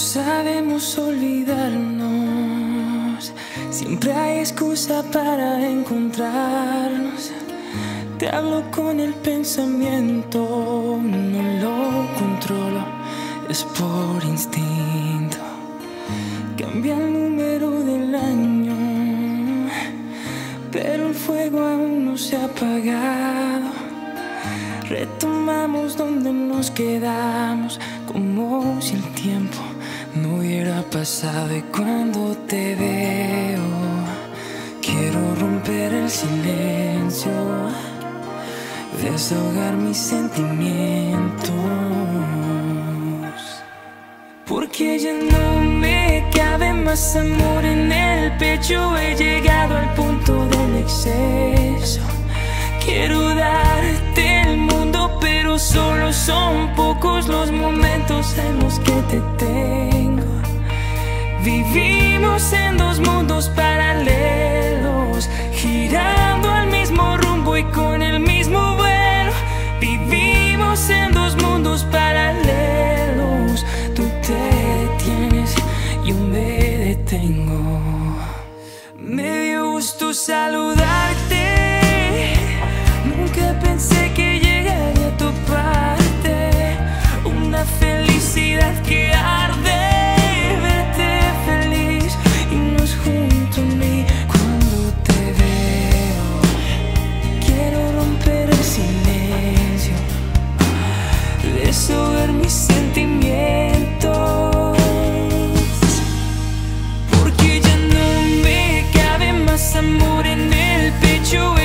sabemos olvidarnos. Siempre hay excusa para encontrarnos. Te hablo con el pensamiento, no lo controlo, es por instinto. Cambia el número del año, pero el fuego aún no se ha apagado. Retomamos donde nos quedamos, como si el tiempo no hubiera pasado. Y cuando te veo, quiero romper el silencio, desahogar mis sentimientos. Porque ya no me cabe más amor en el pecho, he llegado al punto del exceso. Quiero darte el mundo, pero solo son pocos los momentos en los que te tengo. Vivimos en dos mundos paralelos, girando al mismo rumbo y con el mismo vuelo. Vivimos en dos mundos paralelos, tú te detienes, y yo me detengo. amor en el pecho.